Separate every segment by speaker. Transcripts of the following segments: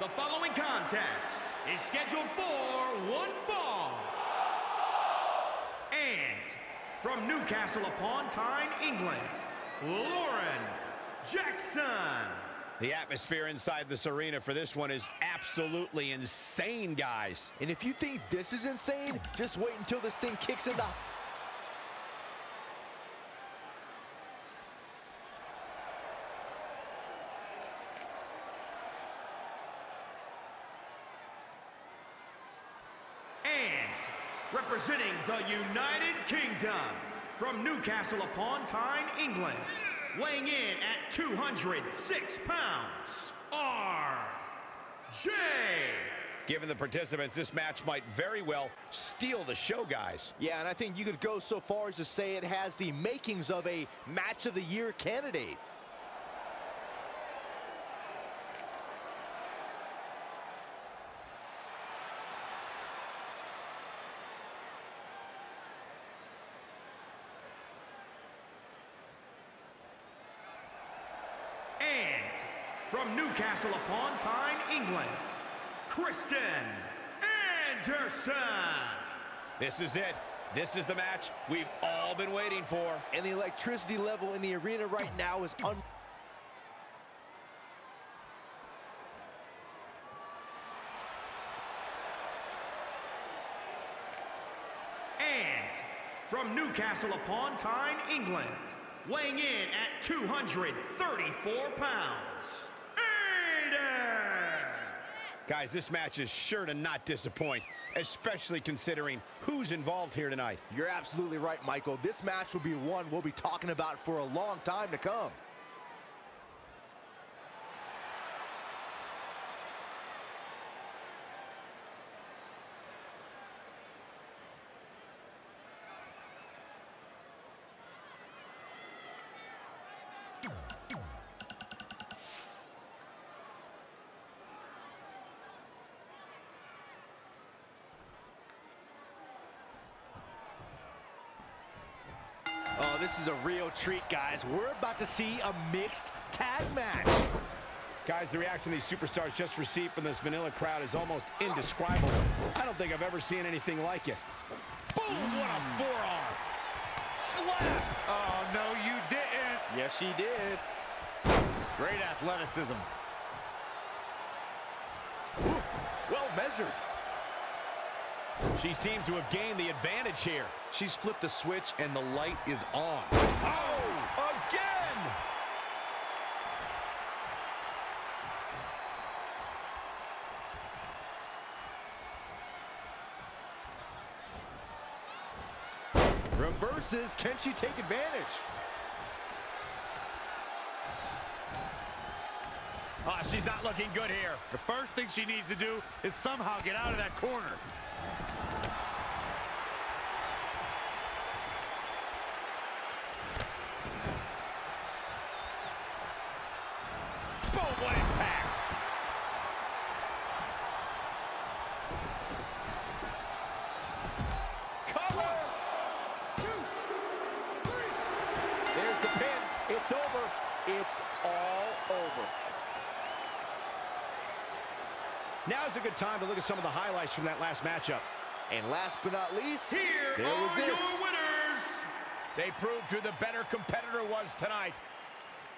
Speaker 1: The following contest is scheduled for one fall. And from Newcastle upon Tyne, England, Lauren Jackson.
Speaker 2: The atmosphere inside this arena for this one is absolutely insane, guys.
Speaker 3: And if you think this is insane, just wait until this thing kicks into...
Speaker 1: representing the United Kingdom, from Newcastle upon Tyne, England, weighing in at 206 pounds, R.J.
Speaker 2: Given the participants, this match might very well steal the show, guys.
Speaker 3: Yeah, and I think you could go so far as to say it has the makings of a Match of the Year candidate.
Speaker 1: And from Newcastle upon Tyne, England, Kiersten Anderson.
Speaker 2: This is it. This is the match we've all been waiting for.
Speaker 3: And the electricity level in the arena right now is un...
Speaker 1: And from Newcastle upon Tyne, England, weighing in at 234 pounds, Aidan!
Speaker 2: Guys, this match is sure to not disappoint, especially considering who's involved here tonight.
Speaker 3: You're absolutely right, Michael. This match will be one we'll be talking about for a long time to come.
Speaker 4: Oh, this is a real treat, guys. We're about to see a mixed tag match.
Speaker 2: Guys, the reaction these superstars just received from this vanilla crowd is almost indescribable. I don't think I've ever seen anything like it. Boom! What a forearm! Slap!
Speaker 4: Oh, no, you didn't.
Speaker 3: Yes, she did.
Speaker 4: Great athleticism.
Speaker 3: Well measured.
Speaker 2: She seems to have gained the advantage here.
Speaker 5: She's flipped a switch and the light is on.
Speaker 2: Oh! Again!
Speaker 3: Reverses. Can she take advantage?
Speaker 4: Oh, she's not looking good here. The first thing she needs to do is somehow get out of that corner.
Speaker 2: Now's a good time to look at some of the highlights from that last matchup.
Speaker 3: And last but not least,
Speaker 1: Here
Speaker 3: there was
Speaker 1: are
Speaker 3: this.
Speaker 1: your winners.
Speaker 2: They proved who the better competitor was tonight.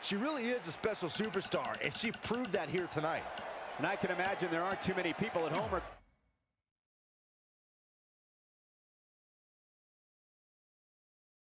Speaker 3: She really is a special superstar, and she proved that here tonight.
Speaker 4: And I can imagine there aren't too many people at home